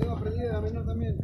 tengo prendida la menor también.